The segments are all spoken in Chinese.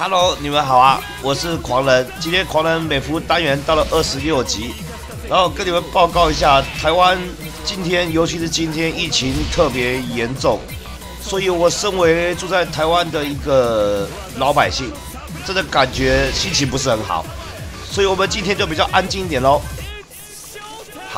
Hello，你们好啊，我是狂人。今天狂人美服单元到了二十六集，然后跟你们报告一下，台湾今天，尤其是今天疫情特别严重，所以我身为住在台湾的一个老百姓，真的感觉心情不是很好，所以我们今天就比较安静一点喽。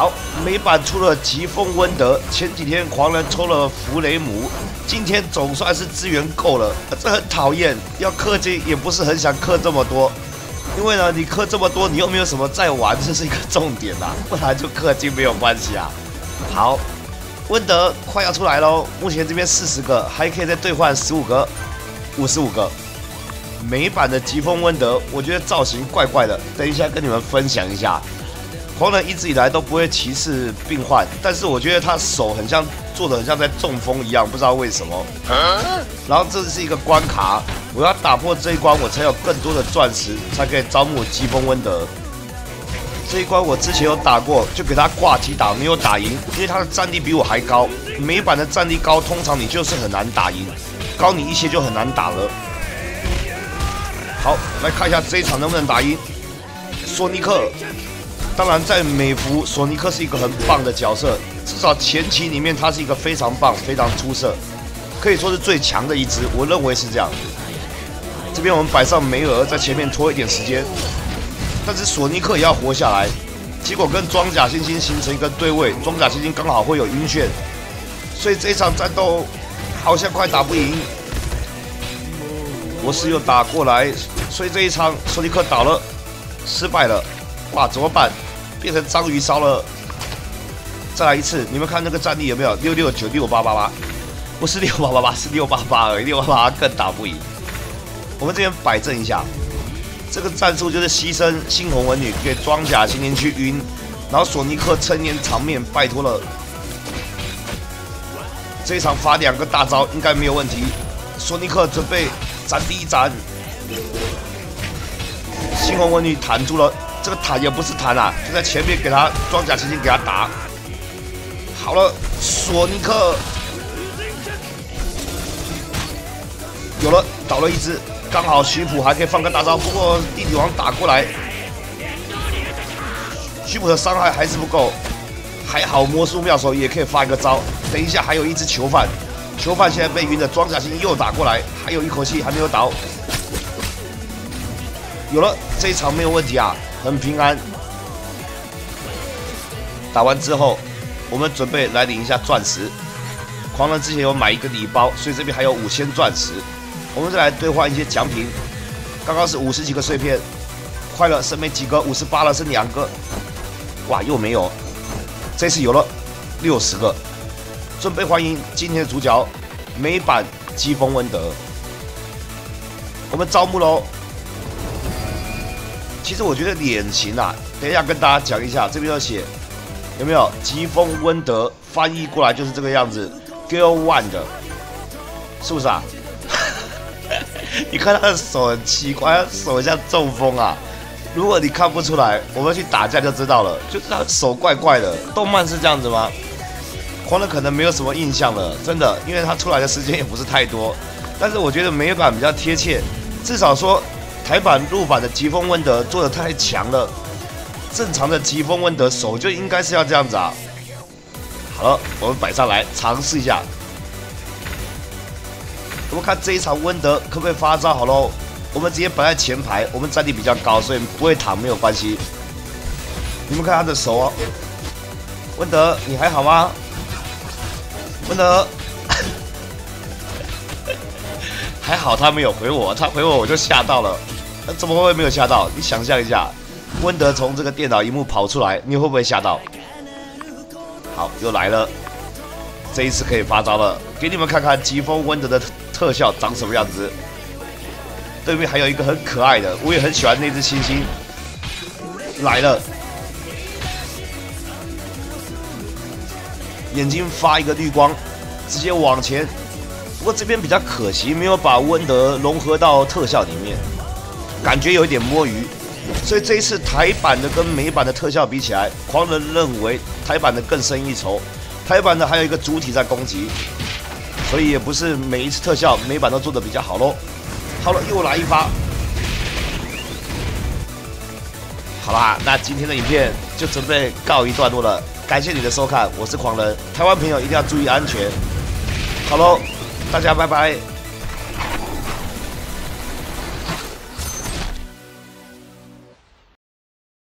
好，美版出了疾风温德，前几天狂人抽了弗雷姆，今天总算是资源够了，这很讨厌，要氪金也不是很想氪这么多，因为呢，你氪这么多，你又没有什么在玩，这是一个重点呐，不然就氪金没有关系啊。好，温德快要出来喽，目前这边四十个，还可以再兑换十五个，五十五个。美版的疾风温德，我觉得造型怪怪的，等一下跟你们分享一下。狂人一直以来都不会歧视病患，但是我觉得他手很像做的很像在中风一样，不知道为什么。然后这是一个关卡，我要打破这一关，我才有更多的钻石，才可以招募疾风温德。这一关我之前有打过，就给他挂机打，没有打赢，因为他的战力比我还高。美版的战力高，通常你就是很难打赢，高你一些就很难打了。好，来看一下这一场能不能打赢索尼克。当然，在美服，索尼克是一个很棒的角色，至少前期里面他是一个非常棒、非常出色，可以说是最强的一只，我认为是这样。这边我们摆上梅尔在前面拖一点时间，但是索尼克也要活下来。结果跟装甲猩猩形成一个对位，装甲猩猩刚好会有晕眩，所以这一场战斗好像快打不赢。博士又打过来，所以这一场索尼克倒了，失败了。哇，怎么办？变成章鱼烧了！再来一次，你们看那个战力有没有？六六九六八八八，不是六八八八，是六八八而已。六八八更打不赢。我们这边摆正一下，这个战术就是牺牲猩红文女给装甲精灵去晕，然后索尼克撑延场面，拜托了。这一场发两个大招应该没有问题。索尼克准备斩第一斩，猩红文女弹住了。这个弹也不是弹啊，就在前面给他装甲猩猩给他打。好了，索尼克有了，倒了一只，刚好徐普还可以放个大招。不过地底王打过来，徐普的伤害还是不够，还好魔术妙手也可以发一个招。等一下还有一只囚犯，囚犯现在被晕的，装甲猩猩又打过来，还有一口气还没有倒。有了，这一场没有问题啊。很平安。打完之后，我们准备来领一下钻石。狂人之前有买一个礼包，所以这边还有五千钻石。我们再来兑换一些奖品。刚刚是五十几个碎片，快了，剩没几个，五十八了，剩两个。哇，又没有。这次有了六十个。准备欢迎今天的主角，美版疾风温德。我们招募喽。其实我觉得脸型啊，等一下跟大家讲一下，这边要写有没有疾风温德翻译过来就是这个样子，Girl One 的，是不是啊？你看他的手很奇怪，他手像中风啊。如果你看不出来，我们去打架就知道了，就是他手怪怪的。动漫是这样子吗？狂人可能没有什么印象了，真的，因为他出来的时间也不是太多。但是我觉得美版比较贴切，至少说。台版入版的疾风温德做的太强了，正常的疾风温德手就应该是要这样子啊。好了，我们摆上来尝试一下。我们看这一场温德可不可以发招？好喽，我们直接摆在前排，我们战力比较高，所以不会躺没有关系。你们看他的手哦，温德你还好吗？温德。还好他没有回我，他回我我就吓到了。怎么会没有吓到？你想象一下，温德从这个电脑荧幕跑出来，你会不会吓到？好，又来了，这一次可以发招了，给你们看看疾风温德的特效长什么样子。对面还有一个很可爱的，我也很喜欢那只猩猩。来了，眼睛发一个绿光，直接往前。不过这边比较可惜，没有把温德融合到特效里面，感觉有一点摸鱼。所以这一次台版的跟美版的特效比起来狂人认为台版的更胜一筹。台版的还有一个主体在攻击所以也不是每一次特效美版都做的比较好喽好了又来一发。好啦那今天的影片就准备告一段落了。感谢你的收看我是狂人。台湾朋友一定要注意安全。好喽大家拜拜。